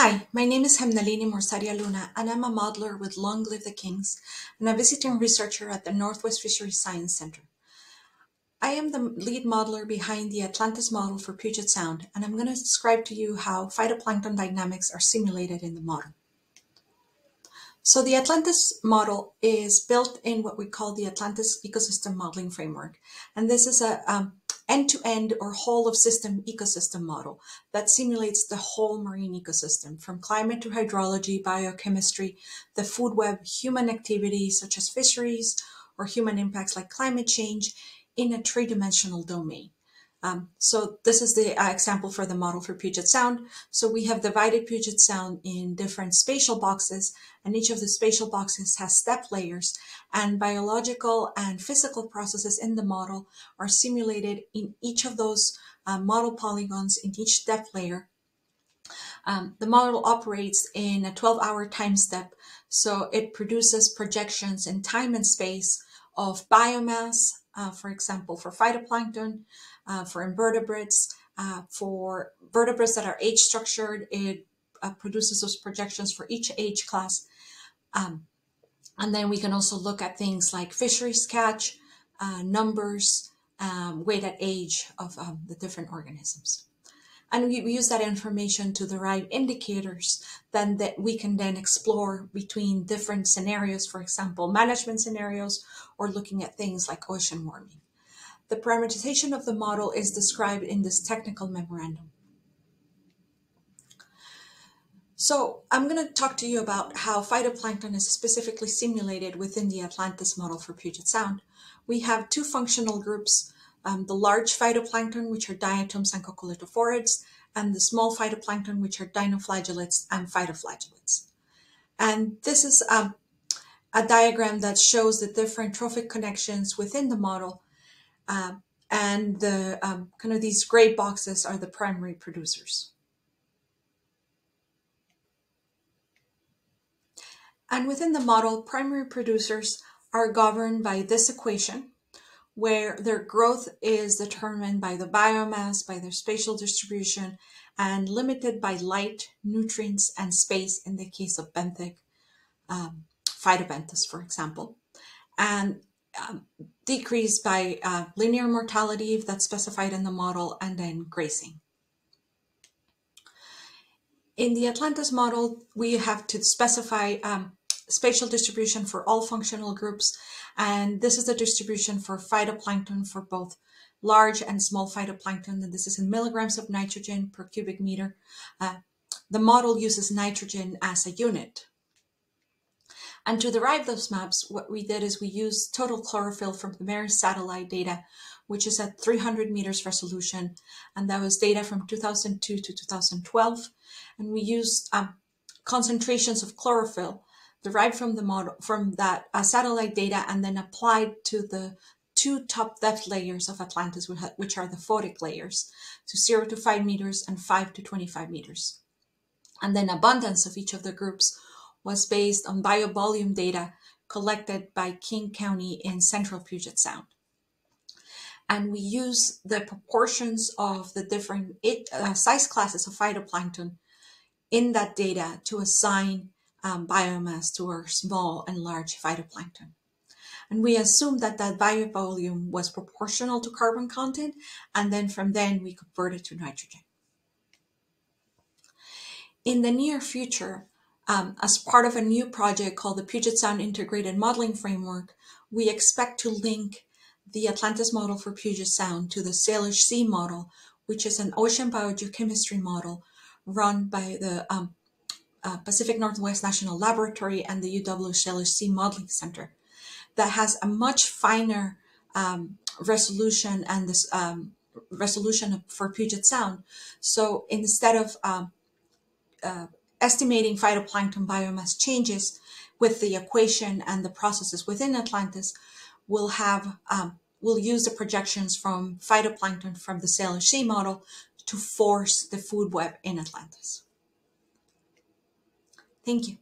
Hi, my name is Hemnalini Morzaria Luna, and I'm a modeler with Long Live the Kings and a visiting researcher at the Northwest Fisheries Science Center. I am the lead modeler behind the Atlantis model for Puget Sound, and I'm going to describe to you how phytoplankton dynamics are simulated in the model. So the Atlantis model is built in what we call the Atlantis Ecosystem Modeling Framework. And this is a um, end-to-end or whole of system ecosystem model that simulates the whole marine ecosystem from climate to hydrology, biochemistry, the food web, human activities such as fisheries or human impacts like climate change in a three-dimensional domain. Um, so this is the uh, example for the model for Puget Sound. So we have divided Puget Sound in different spatial boxes, and each of the spatial boxes has step layers, and biological and physical processes in the model are simulated in each of those uh, model polygons in each step layer. Um, the model operates in a 12-hour time step, so it produces projections in time and space of biomass, uh, for example, for phytoplankton, uh, for invertebrates, uh, for vertebrates that are age structured, it uh, produces those projections for each age class. Um, and then we can also look at things like fisheries catch, numbers, um, weight at age of um, the different organisms. And we, use that information to derive indicators then that we can then explore between different scenarios, for example, management scenarios, or looking at things like ocean warming. The parameterization of the model is described in this technical memorandum. So I'm going to talk to you about how phytoplankton is specifically simulated within the Atlantis model for Puget Sound. We have two functional groups, um, the large phytoplankton, which are diatoms and coccolithophorids, and the small phytoplankton, which are dinoflagellates and phytoflagellates. And this is um, a diagram that shows the different trophic connections within the model um, and the um, kind of these gray boxes are the primary producers. And within the model, primary producers are governed by this equation, where their growth is determined by the biomass, by their spatial distribution, and limited by light, nutrients, and space in the case of benthic um, phytobenthos, for example. And um, decreased by uh, linear mortality if that's specified in the model, and then grazing. In the Atlantis model, we have to specify um, spatial distribution for all functional groups, and this is the distribution for phytoplankton for both large and small phytoplankton, and this is in milligrams of nitrogen per cubic meter. Uh, the model uses nitrogen as a unit. And to derive those maps, what we did is we used total chlorophyll from the MERIS satellite data, which is at 300 meters resolution. And that was data from 2002 to 2012. And we used um, concentrations of chlorophyll derived from the model, from that uh, satellite data and then applied to the two top depth layers of Atlantis, which are the photic layers, to 0 to 5 meters and 5 to 25 meters. And then abundance of each of the groups was based on biovolume data collected by King County in central Puget Sound. And we use the proportions of the different uh, size classes of phytoplankton in that data to assign um, biomass to our small and large phytoplankton. And we assumed that that biovolume was proportional to carbon content, and then from then we convert it to nitrogen. In the near future, um, as part of a new project called the Puget Sound Integrated Modeling Framework, we expect to link the Atlantis model for Puget Sound to the Salish Sea model, which is an ocean biogeochemistry model run by the um, uh, Pacific Northwest National Laboratory and the UW Salish Sea Modeling Center that has a much finer um, resolution and this um, resolution for Puget Sound. So instead of um, uh, estimating phytoplankton biomass changes with the equation and the processes within Atlantis, we'll have um, we'll use the projections from phytoplankton from the Salish Sea model to force the food web in Atlantis. Thank you.